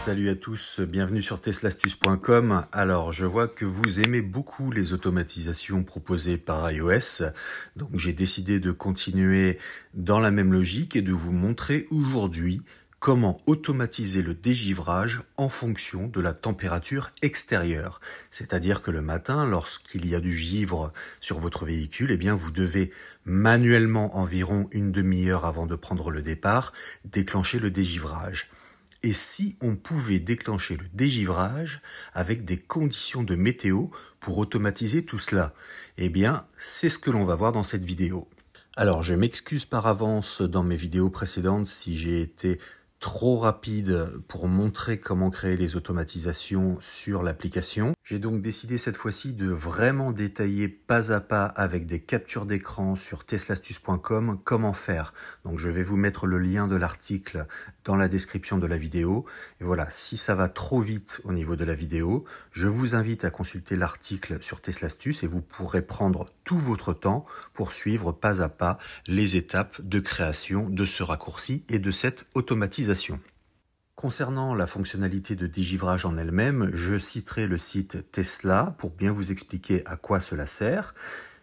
Salut à tous, bienvenue sur teslastus.com. Alors, je vois que vous aimez beaucoup les automatisations proposées par iOS, donc j'ai décidé de continuer dans la même logique et de vous montrer aujourd'hui comment automatiser le dégivrage en fonction de la température extérieure. C'est-à-dire que le matin, lorsqu'il y a du givre sur votre véhicule, eh bien, vous devez manuellement environ une demi-heure avant de prendre le départ, déclencher le dégivrage. Et si on pouvait déclencher le dégivrage avec des conditions de météo pour automatiser tout cela? Eh bien, c'est ce que l'on va voir dans cette vidéo. Alors, je m'excuse par avance dans mes vidéos précédentes si j'ai été trop rapide pour montrer comment créer les automatisations sur l'application. J'ai donc décidé cette fois-ci de vraiment détailler pas à pas avec des captures d'écran sur teslastus.com comment faire. Donc je vais vous mettre le lien de l'article dans la description de la vidéo. Et voilà, si ça va trop vite au niveau de la vidéo, je vous invite à consulter l'article sur Teslastus et vous pourrez prendre tout votre temps pour suivre pas à pas les étapes de création de ce raccourci et de cette automatisation. Concernant la fonctionnalité de dégivrage en elle-même, je citerai le site Tesla pour bien vous expliquer à quoi cela sert.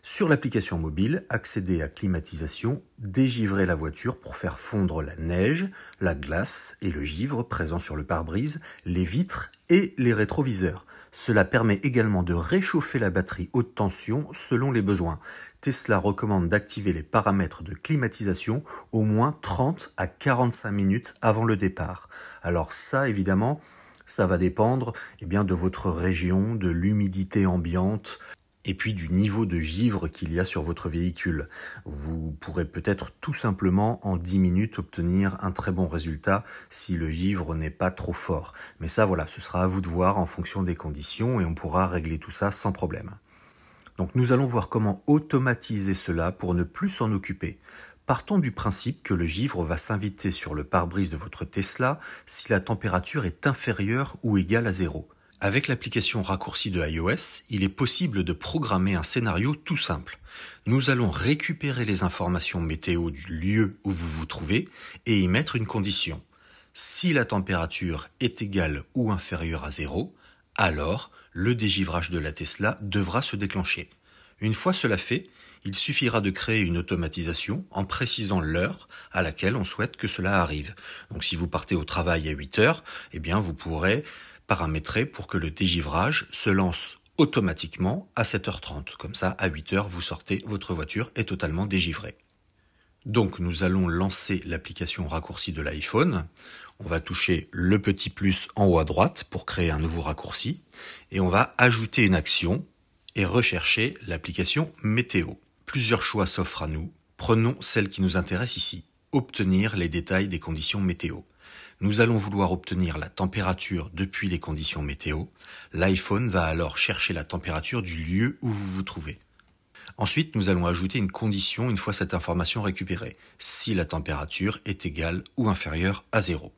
Sur l'application mobile, accéder à climatisation, dégivrer la voiture pour faire fondre la neige, la glace et le givre présent sur le pare-brise, les vitres et les rétroviseurs. Cela permet également de réchauffer la batterie haute tension selon les besoins. Tesla recommande d'activer les paramètres de climatisation au moins 30 à 45 minutes avant le départ. Alors ça, évidemment, ça va dépendre eh bien, de votre région, de l'humidité ambiante, et puis du niveau de givre qu'il y a sur votre véhicule. Vous pourrez peut-être tout simplement en 10 minutes obtenir un très bon résultat si le givre n'est pas trop fort. Mais ça voilà, ce sera à vous de voir en fonction des conditions et on pourra régler tout ça sans problème. Donc nous allons voir comment automatiser cela pour ne plus s'en occuper. Partons du principe que le givre va s'inviter sur le pare-brise de votre Tesla si la température est inférieure ou égale à zéro. Avec l'application raccourcie de iOS, il est possible de programmer un scénario tout simple. Nous allons récupérer les informations météo du lieu où vous vous trouvez et y mettre une condition. Si la température est égale ou inférieure à zéro, alors le dégivrage de la Tesla devra se déclencher. Une fois cela fait, il suffira de créer une automatisation en précisant l'heure à laquelle on souhaite que cela arrive. Donc si vous partez au travail à 8 heures, eh bien vous pourrez paramétrer pour que le dégivrage se lance automatiquement à 7h30. Comme ça, à 8h, vous sortez, votre voiture est totalement dégivrée. Donc nous allons lancer l'application raccourci de l'iPhone. On va toucher le petit plus en haut à droite pour créer un nouveau raccourci. Et on va ajouter une action et rechercher l'application météo. Plusieurs choix s'offrent à nous. Prenons celle qui nous intéresse ici. Obtenir les détails des conditions météo. Nous allons vouloir obtenir la température depuis les conditions météo. L'iPhone va alors chercher la température du lieu où vous vous trouvez. Ensuite, nous allons ajouter une condition une fois cette information récupérée, si la température est égale ou inférieure à zéro.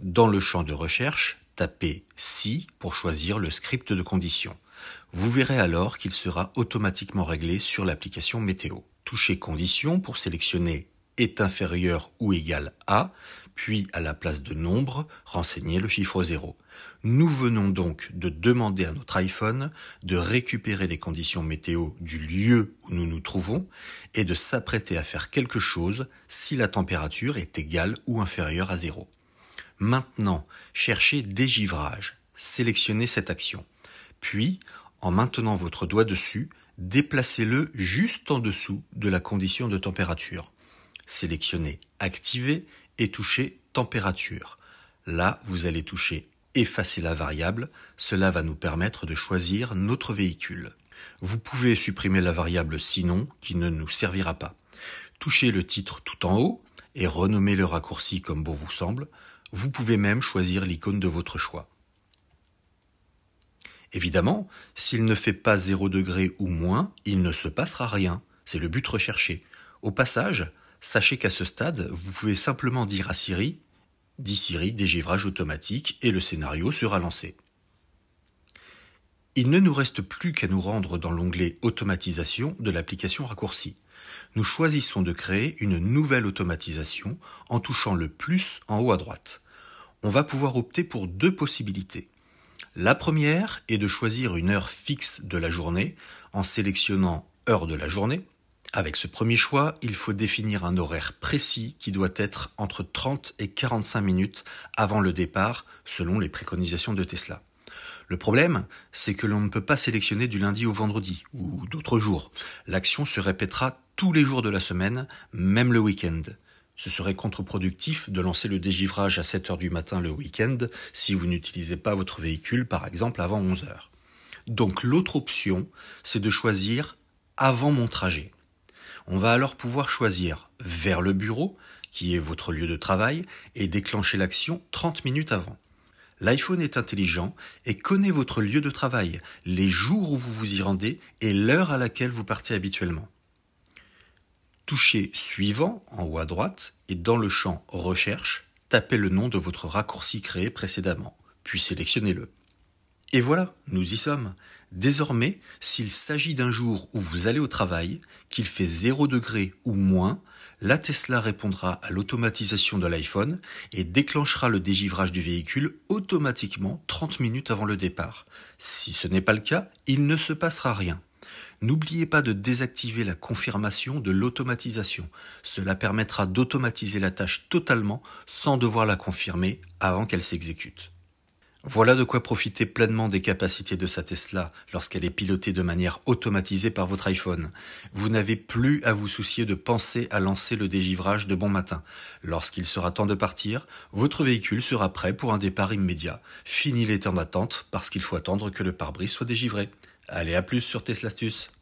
Dans le champ de recherche, tapez si pour choisir le script de condition. Vous verrez alors qu'il sera automatiquement réglé sur l'application météo. Touchez condition pour sélectionner est inférieur ou égal à, puis à la place de nombre, renseignez le chiffre 0. Nous venons donc de demander à notre iPhone de récupérer les conditions météo du lieu où nous nous trouvons et de s'apprêter à faire quelque chose si la température est égale ou inférieure à 0. Maintenant, cherchez dégivrage. Sélectionnez cette action. Puis, en maintenant votre doigt dessus, déplacez-le juste en dessous de la condition de température. Sélectionnez Activer et toucher Température. Là, vous allez toucher Effacer la variable. Cela va nous permettre de choisir notre véhicule. Vous pouvez supprimer la variable sinon qui ne nous servira pas. Touchez le titre tout en haut et renommez le raccourci comme bon vous semble. Vous pouvez même choisir l'icône de votre choix. Évidemment, s'il ne fait pas 0 degré ou moins, il ne se passera rien. C'est le but recherché. Au passage, Sachez qu'à ce stade, vous pouvez simplement dire à Siri Dis Siri dégivrage automatique et le scénario sera lancé. Il ne nous reste plus qu'à nous rendre dans l'onglet Automatisation de l'application raccourci. Nous choisissons de créer une nouvelle automatisation en touchant le plus en haut à droite. on va pouvoir opter pour deux possibilités. La première est de choisir une heure fixe de la journée en sélectionnant heure de la journée. Avec ce premier choix, il faut définir un horaire précis qui doit être entre 30 et 45 minutes avant le départ selon les préconisations de Tesla. Le problème, c'est que l'on ne peut pas sélectionner du lundi au vendredi ou d'autres jours. L'action se répétera tous les jours de la semaine, même le week-end. Ce serait contre-productif de lancer le dégivrage à 7 heures du matin le week-end si vous n'utilisez pas votre véhicule, par exemple, avant 11 heures. Donc l'autre option, c'est de choisir avant mon trajet. On va alors pouvoir choisir vers le bureau, qui est votre lieu de travail, et déclencher l'action 30 minutes avant. L'iPhone est intelligent et connaît votre lieu de travail, les jours où vous vous y rendez et l'heure à laquelle vous partez habituellement. Touchez Suivant en haut à droite et dans le champ Recherche, tapez le nom de votre raccourci créé précédemment, puis sélectionnez-le. Et voilà, nous y sommes. Désormais, s'il s'agit d'un jour où vous allez au travail, qu'il fait 0 degré ou moins, la Tesla répondra à l'automatisation de l'iPhone et déclenchera le dégivrage du véhicule automatiquement 30 minutes avant le départ. Si ce n'est pas le cas, il ne se passera rien. N'oubliez pas de désactiver la confirmation de l'automatisation. Cela permettra d'automatiser la tâche totalement sans devoir la confirmer avant qu'elle s'exécute. Voilà de quoi profiter pleinement des capacités de sa Tesla lorsqu'elle est pilotée de manière automatisée par votre iPhone. Vous n'avez plus à vous soucier de penser à lancer le dégivrage de bon matin. Lorsqu'il sera temps de partir, votre véhicule sera prêt pour un départ immédiat. Fini les temps d'attente parce qu'il faut attendre que le pare-brise soit dégivré. Allez à plus sur Tesla Astuce.